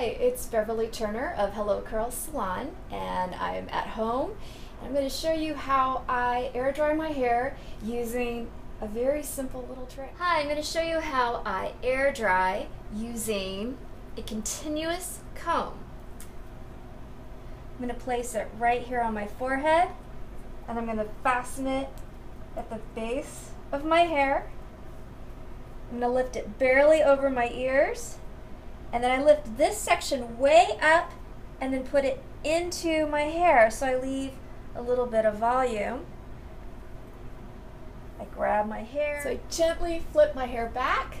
Hi, it's Beverly Turner of Hello Curls Salon, and I'm at home. I'm going to show you how I air dry my hair using a very simple little trick. Hi, I'm going to show you how I air dry using a continuous comb. I'm going to place it right here on my forehead, and I'm going to fasten it at the base of my hair. I'm going to lift it barely over my ears and then I lift this section way up and then put it into my hair so I leave a little bit of volume. I grab my hair. So I gently flip my hair back.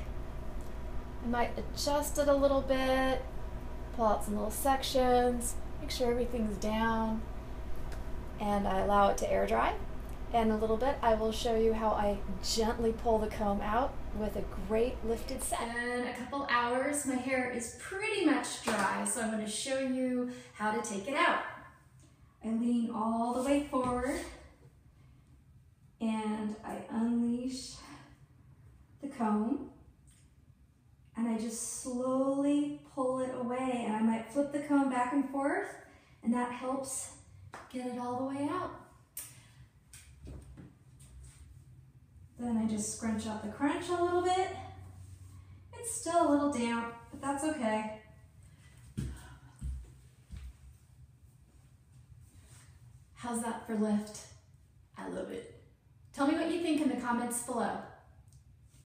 I might adjust it a little bit, pull out some little sections, make sure everything's down, and I allow it to air dry. In a little bit, I will show you how I gently pull the comb out with a great lifted set. In a couple hours, my hair is pretty much dry, so I'm going to show you how to take it out. I lean all the way forward and I unleash the comb and I just slowly pull it away and I might flip the comb back and forth and that helps get it all the way out. Then I just scrunch up the crunch a little bit. It's still a little damp, but that's okay. How's that for lift? I love it. Tell me what you think in the comments below.